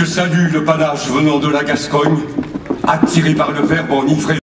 Je salue le panache venant de la Gascogne, attiré par le verbe enivré